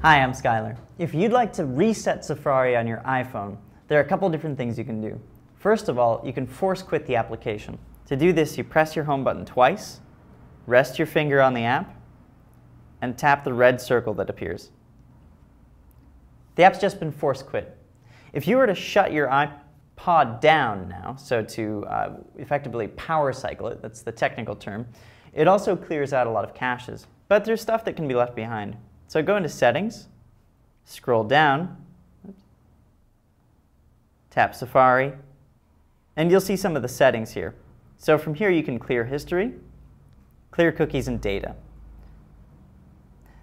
Hi, I'm Skylar. If you'd like to reset Safari on your iPhone, there are a couple different things you can do. First of all, you can force quit the application. To do this, you press your home button twice, rest your finger on the app, and tap the red circle that appears. The app's just been force quit. If you were to shut your iPod down now, so to uh, effectively power cycle it, that's the technical term, it also clears out a lot of caches. But there's stuff that can be left behind. So go into Settings, scroll down, tap Safari, and you'll see some of the settings here. So from here you can clear history, clear cookies and data.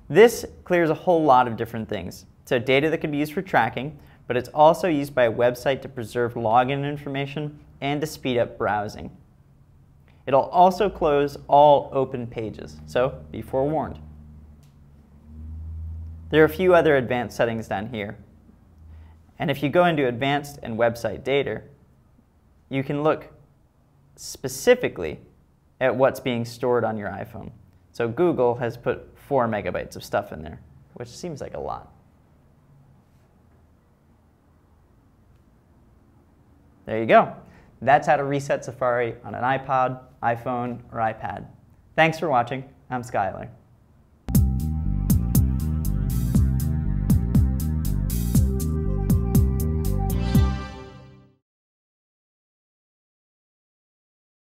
This clears a whole lot of different things. So data that can be used for tracking, but it's also used by a website to preserve login information and to speed up browsing. It'll also close all open pages, so be forewarned. There are a few other advanced settings down here. And if you go into Advanced and Website Data, you can look specifically at what's being stored on your iPhone. So Google has put 4 megabytes of stuff in there, which seems like a lot. There you go. That's how to reset Safari on an iPod, iPhone, or iPad. Thanks for watching. I'm Skylar.